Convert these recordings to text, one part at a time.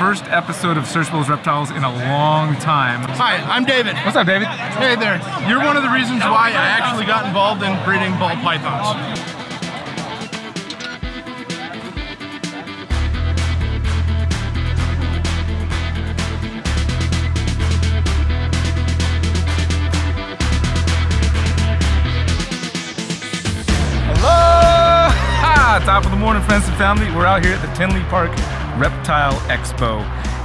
first episode of Searchables Reptiles in a long time. Hi, I'm David. What's up, David? Hey there. You're one of the reasons why I actually got involved in breeding ball pythons. top of the morning, friends and family. We're out here at the Tinley Park Reptile Expo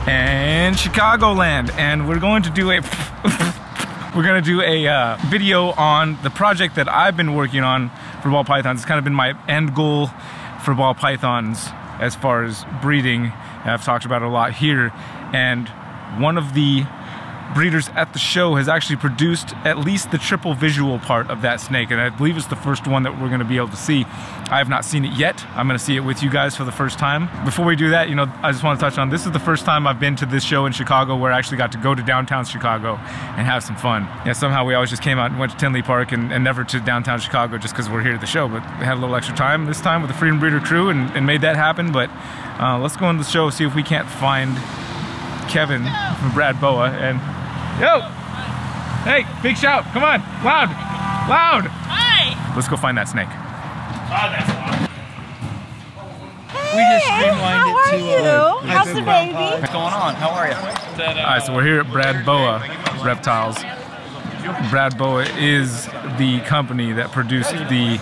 and Chicagoland, and we're going to do a we're going to do a uh, video on the project that I've been working on for ball pythons. It's kind of been my end goal for ball pythons as far as breeding. I've talked about it a lot here, and one of the breeders at the show has actually produced at least the triple visual part of that snake and I believe it's the first one that we're going to be able to see. I have not seen it yet. I'm going to see it with you guys for the first time. Before we do that, you know, I just want to touch on this is the first time I've been to this show in Chicago where I actually got to go to downtown Chicago and have some fun. Yeah, somehow we always just came out and went to Tinley Park and, and never to downtown Chicago just because we're here at the show, but we had a little extra time this time with the Freedom Breeder crew and, and made that happen. But uh, let's go in the show, see if we can't find Kevin from Brad Boa and Yo! Hey, big shout. Come on. Loud. Loud. Hi. Let's go find that snake. Oh, that's loud. We just streamlined how it to are you? uh, How's the baby? What's going on? How are you? All right, so we're here at Brad Boa Reptiles. Brad Boa is the company that produced the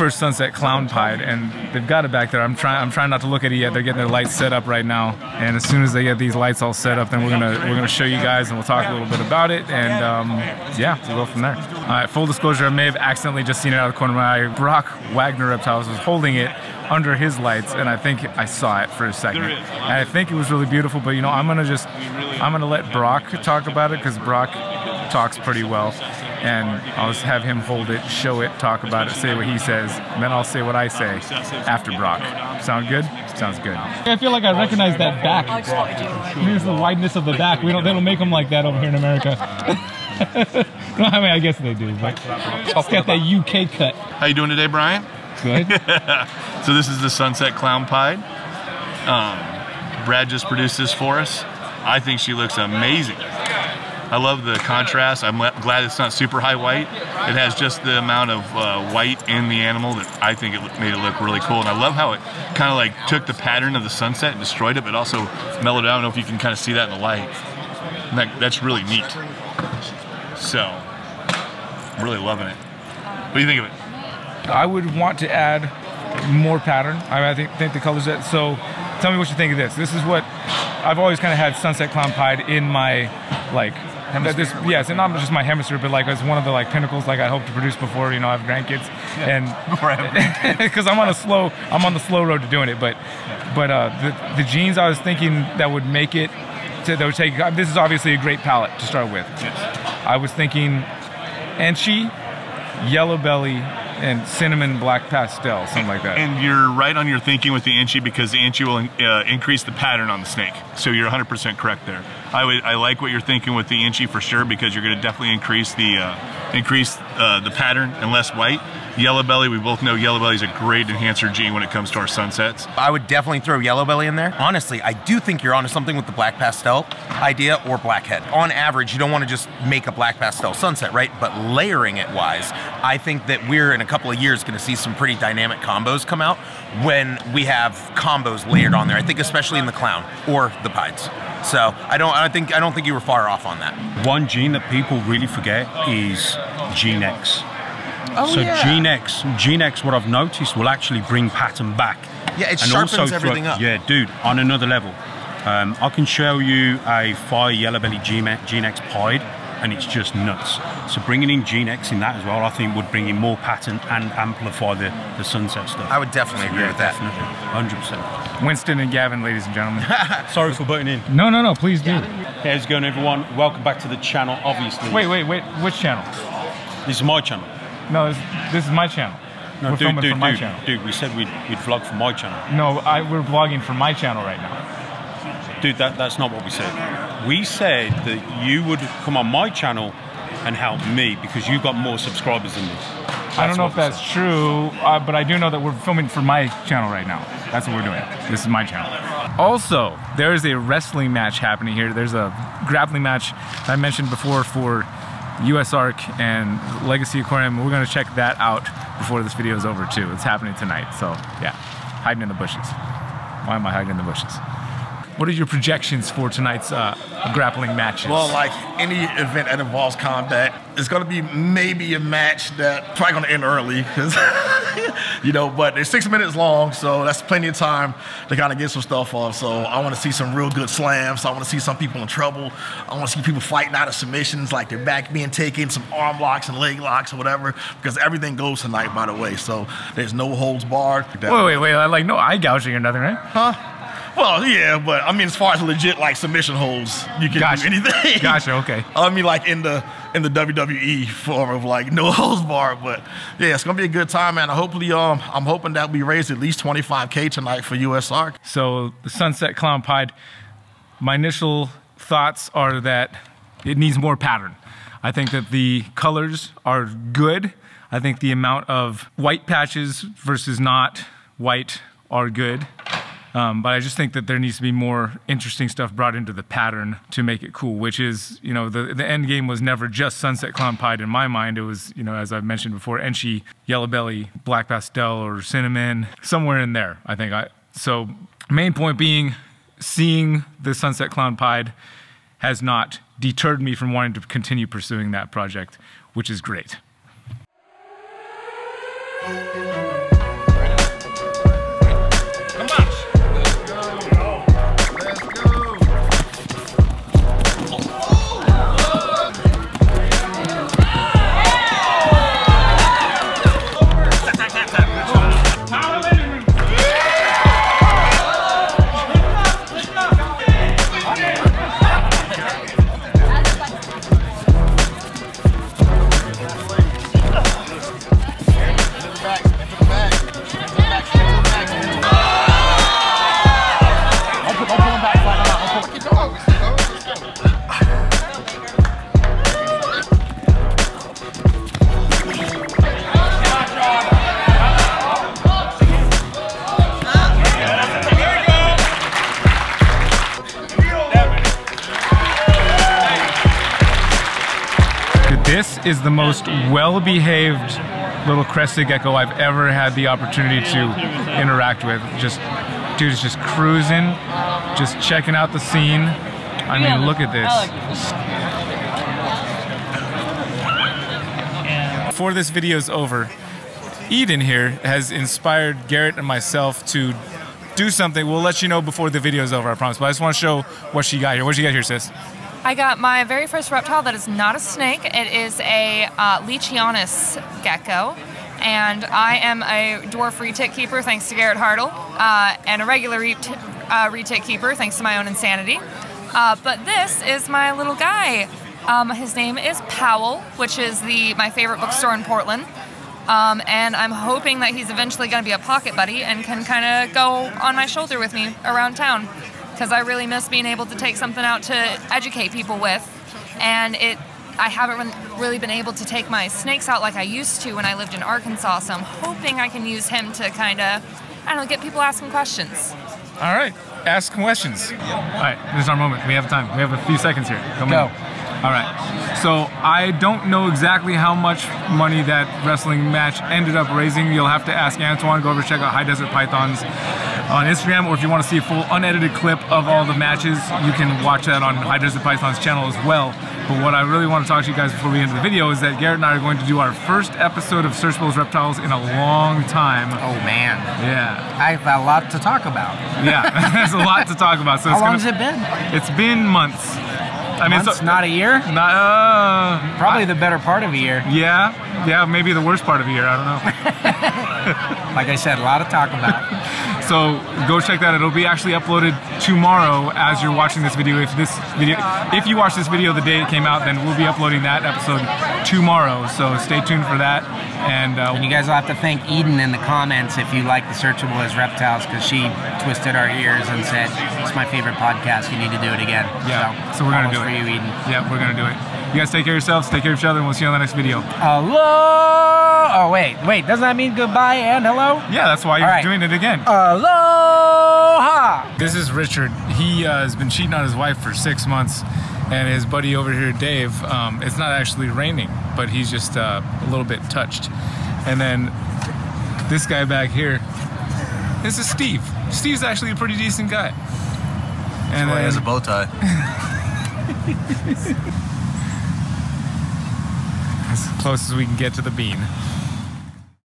first Sunset Clown Pied, and they've got it back there. I'm trying. I'm trying not to look at it yet. They're getting their lights set up right now, and as soon as they get these lights all set up, then we're gonna we're gonna show you guys, and we'll talk a little bit about it, and um, yeah, we'll go from there. All right. Full disclosure, I may have accidentally just seen it out of the corner of my eye. Brock Wagner Reptiles was holding it under his lights, and I think I saw it for a second. And I think it was really beautiful, but you know, I'm gonna just I'm gonna let Brock talk about it because Brock talks pretty well and I'll just have him hold it, show it, talk about it, say what he says, and then I'll say what I say after Brock. Sound good? Sounds good. I feel like I recognize that back. Here's the wideness of the back. We don't. They don't make them like that over here in America. I mean, I guess they do, but it's got that UK cut. How you doing today, Brian? Good. so this is the Sunset Clown Pied. Um, Brad just produced this for us. I think she looks amazing. I love the contrast. I'm glad it's not super high white. It has just the amount of uh, white in the animal that I think it made it look really cool. And I love how it kind of like took the pattern of the sunset and destroyed it, but also mellowed it out. I don't know if you can kind of see that in the light. That, that's really neat. So, I'm really loving it. What do you think of it? I would want to add more pattern. I, mean, I think, think the colors that. So, tell me what you think of this. This is what I've always kind of had Sunset Clown Pied in my like hemisphere. This, yes, and not just my hemisphere, but like it's one of the like pinnacles like I hope to produce before you know I have grandkids, and because I'm on a slow, I'm on the slow road to doing it. But but uh, the the genes I was thinking that would make it to that would take. This is obviously a great palette to start with. Yes. I was thinking, Enchi, yellow belly, and cinnamon black pastel, something like that. And you're right on your thinking with the Enchi because the Enchi will uh, increase the pattern on the snake. So you're 100% correct there. I would I like what you're thinking with the Enchi for sure because you're going to definitely increase the uh, increase uh, the pattern and less white. Yellow belly, we both know yellow belly is a great enhancer gene when it comes to our sunsets. I would definitely throw yellow belly in there. Honestly, I do think you're onto something with the black pastel idea or blackhead. On average, you don't want to just make a black pastel sunset, right? But layering it wise, I think that we're in a couple of years going to see some pretty dynamic combos come out when we have combos layered on there. I think especially in the clown or the pieds. So I don't I think I don't think you were far off on that. One gene that people really forget is Gene X. Oh, so yeah. Gene X, Gene X, what I've noticed will actually bring pattern back. Yeah, it sharpens everything up. Yeah, dude, on another level. Um, I can show you a fire yellow belly Gene Gene X pied, and it's just nuts. So bringing in Gene X in that as well, I think would bring in more pattern and amplify the, the sunset stuff. I would definitely agree yeah, with that. definitely, 100%. Winston and Gavin, ladies and gentlemen. Sorry for butting in. no, no, no, please do. Hey, how's it going, everyone? Welcome back to the channel. Obviously, Wait, wait, wait. Which channel? this is my channel. No, this, this is my channel. No, we're dude, filming dude, for my dude, channel. dude. We said we'd, we'd vlog for my channel. No, I, we're vlogging for my channel right now. Dude, that, that's not what we said. We said that you would come on my channel and help me because you've got more subscribers than me. I don't know if that's said. true, uh, but I do know that we're filming for my channel right now. That's what we're doing. This is my channel. Also, there is a wrestling match happening here. There's a grappling match I mentioned before for USARK and Legacy Aquarium. We're gonna check that out before this video is over too. It's happening tonight, so yeah, hiding in the bushes. Why am I hiding in the bushes? What are your projections for tonight's uh, grappling matches? Well, like any event that involves combat, it's going to be maybe a match that probably going to end early because, you know, but it's six minutes long, so that's plenty of time to kind of get some stuff off. So I want to see some real good slams. I want to see some people in trouble. I want to see people fighting out of submissions, like their back being taken, some arm locks and leg locks or whatever, because everything goes tonight, by the way. So there's no holds barred. wait, wait, wait! Like no eye gouging or nothing, right? Huh? Well, yeah, but I mean, as far as legit like submission holds, you can Gotcha. do anything. Gotcha, okay. I mean, like in the in the WWE form of like no holds bar, but yeah, it's gonna be a good time, man. Hopefully, um, I'm hoping that we raise at least 25k tonight for USARK. So the Sunset Clown Pied, my initial thoughts are that it needs more pattern. I think that the colors are good. I think the amount of white patches versus not white are good. Um, but I just think that there needs to be more interesting stuff brought into the pattern to make it cool, which is, you know, the, the end game was never just Sunset Clown Pied in my mind. It was, you know, as I've mentioned before, Enchi, Yellow Belly, Black Pastel, or Cinnamon, somewhere in there, I think. I, so, main point being, seeing the Sunset Clown Pied has not deterred me from wanting to continue pursuing that project, which is great. Is the most well-behaved little crested gecko I've ever had the opportunity to interact with. Just, dude is just cruising, just checking out the scene. I mean, look at this. Before this video is over, Eden here has inspired Garrett and myself to do something. We'll let you know before the video is over, I promise. But I just want to show what she got here. What she got here, sis? I got my very first reptile that is not a snake. It is a uh, Leachianus gecko. And I am a dwarf retic keeper, thanks to Garrett Hartle, uh, and a regular ret- uh, retic keeper, thanks to my own insanity. Uh, but this is my little guy. Um, his name is Powell, which is the my favorite bookstore in Portland. Um, and I'm hoping that he's eventually going to be a pocket buddy and can kind of go on my shoulder with me around town because I really miss being able to take something out to educate people with. And it, I haven't really been able to take my snakes out like I used to when I lived in Arkansas. So I'm hoping I can use him to kind of, I don't know, get people asking questions. All right, ask questions. All right, this is our moment. We have time. We have a few seconds here. Come Go. on. All right. So I don't know exactly how much money that wrestling match ended up raising. You'll have to ask Antoine. Go over check out High Desert Pythons on Instagram, or if you want to see a full unedited clip of all the matches, you can watch that on High Desert Python's channel as well. But what I really want to talk to you guys before we end the video is that Garrett and I are going to do our first episode of Searchables Reptiles in a long time. Oh man, Yeah. I have a lot to talk about. Yeah, there's a lot to talk about. So How it's long gonna, has it been? It's been months. I mean, Months, so, not a year. not uh, Probably the better part of a year. yeah, yeah, maybe the worst part of a year. I don't know. Like I said, a lot to talk about. So go check that. It'll be actually uploaded tomorrow as you're watching this video. If this video, if you watch this video the day it came out, then we'll be uploading that episode tomorrow. So stay tuned for that. And uh, And you guys will have to thank Eden in the comments if you like the searchable as reptiles because she twisted our ears and said it's my favorite podcast. You need to do it again. Yeah, so we're gonna do for it. you, Eden. yeah, we're gonna do it. You guys take care of yourselves, take care of each other, and we'll see you on the next video. Hello. Oh wait, wait. Doesn't that mean goodbye and hello? Yeah, that's why you're All right. doing it again. Aloha. This is Richard. He uh, has been cheating on his wife for six months, and his buddy over here, Dave. Um, it's not actually raining, but he's just uh, a little bit touched. And then this guy back here, this is Steve. Steve's actually a pretty decent guy. And Boy, he has a bow tie. close as we can get to the bean.